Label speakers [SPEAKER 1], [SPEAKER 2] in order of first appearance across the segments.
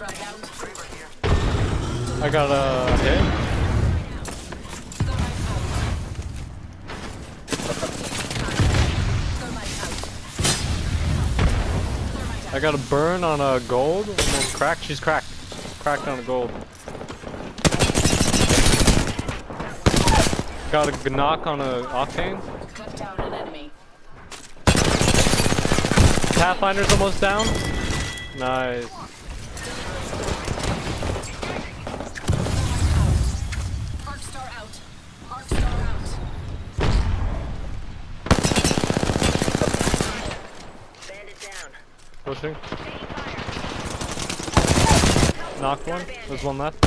[SPEAKER 1] I got a hit. I got a burn on a gold. Almost cracked. She's cracked. Cracked on a gold. Got a knock on a octane. Pathfinder's almost down. Nice. Pushing. Knocked one. There's one left.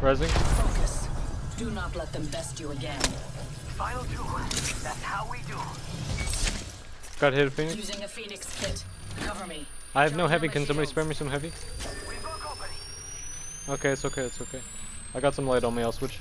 [SPEAKER 1] Resing.
[SPEAKER 2] Focus. Do not let them best you again.
[SPEAKER 3] Final two. That's how we do.
[SPEAKER 1] Got hit a phoenix.
[SPEAKER 2] Using a phoenix kit. Cover me.
[SPEAKER 1] I have no heavy. Can somebody spare me some heavy? Okay, it's okay, it's okay. I got some light on me. I'll switch.